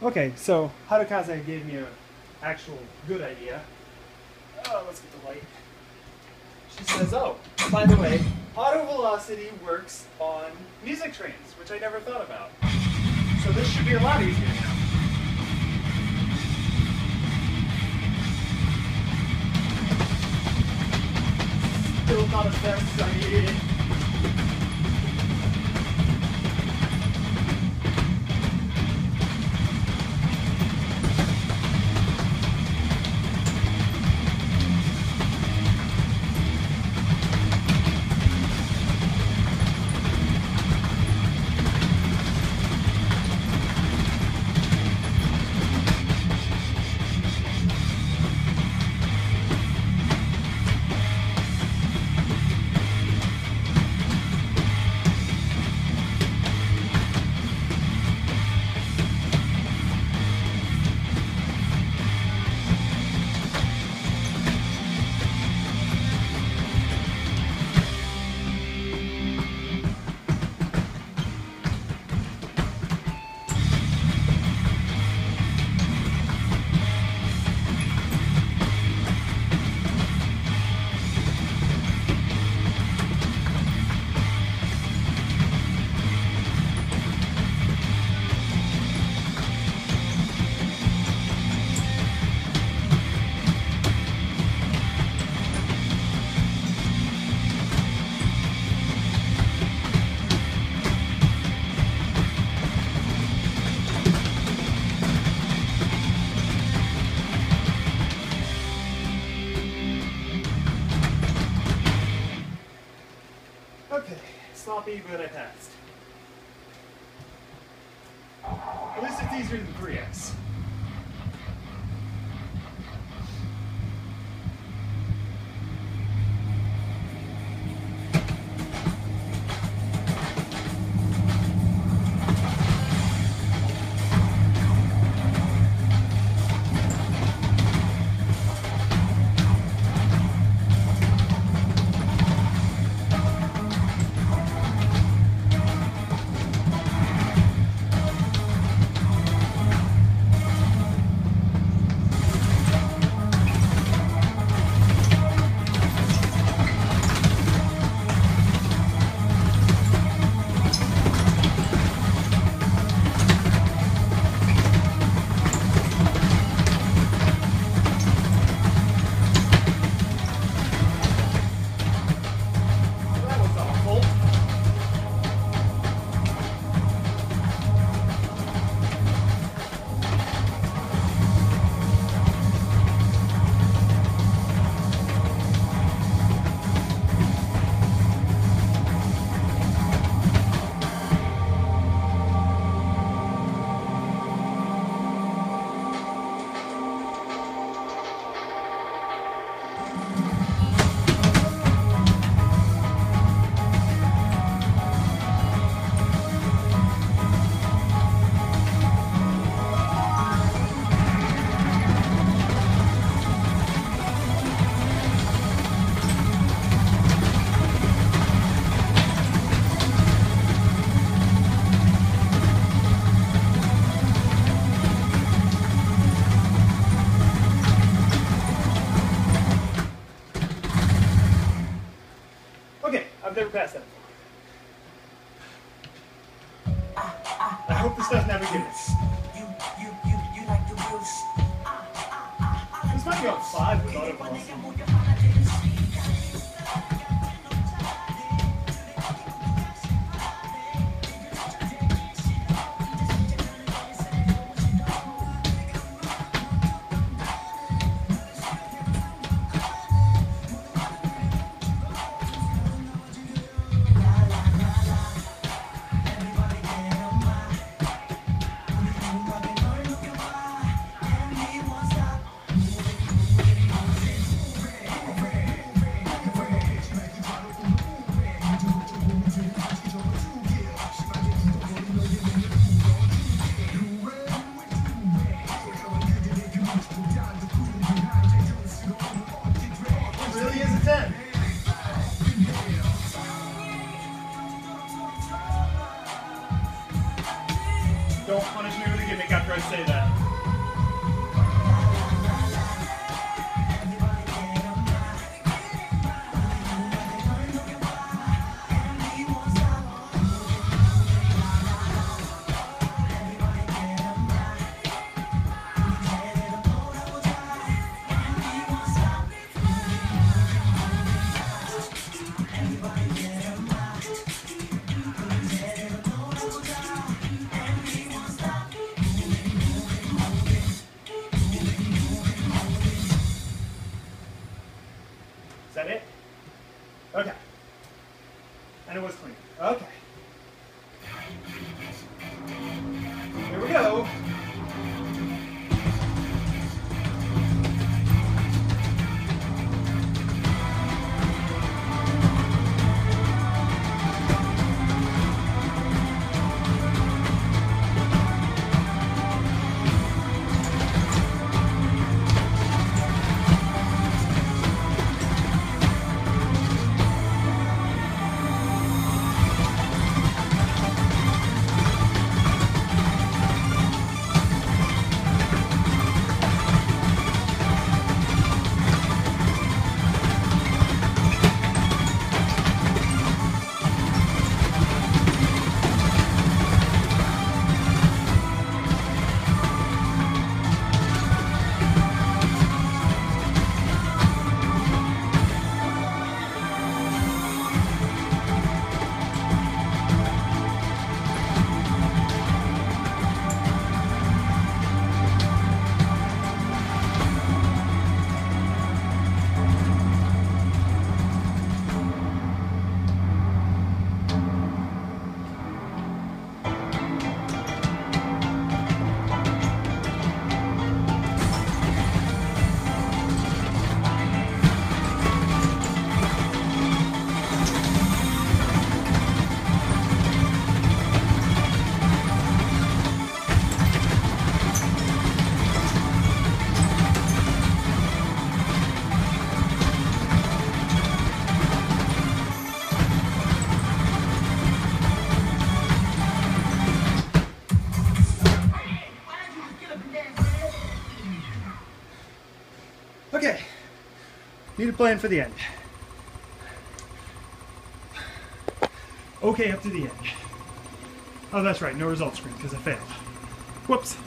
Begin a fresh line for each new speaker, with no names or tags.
Okay, so Harukaze gave me an actual good idea. Oh, let's get the light. She says, oh, by the way, auto velocity works on music trains, which I never thought about. So this should be a lot easier now. Still not as fast as I needed sloppy, but I passed. At least it's easier than 3x. I've never passed that before. I hope this doesn't have a Guinness.
You, you, you, you like the roost.
This might be on five with auto velocity.
10.
Don't punish me with a gimmick after I say that. Okay. And it was clean. Okay. Okay. Need a plan for the end. Okay, up to the end. Oh, that's right. No result screen because I failed. Whoops.